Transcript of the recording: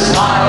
this.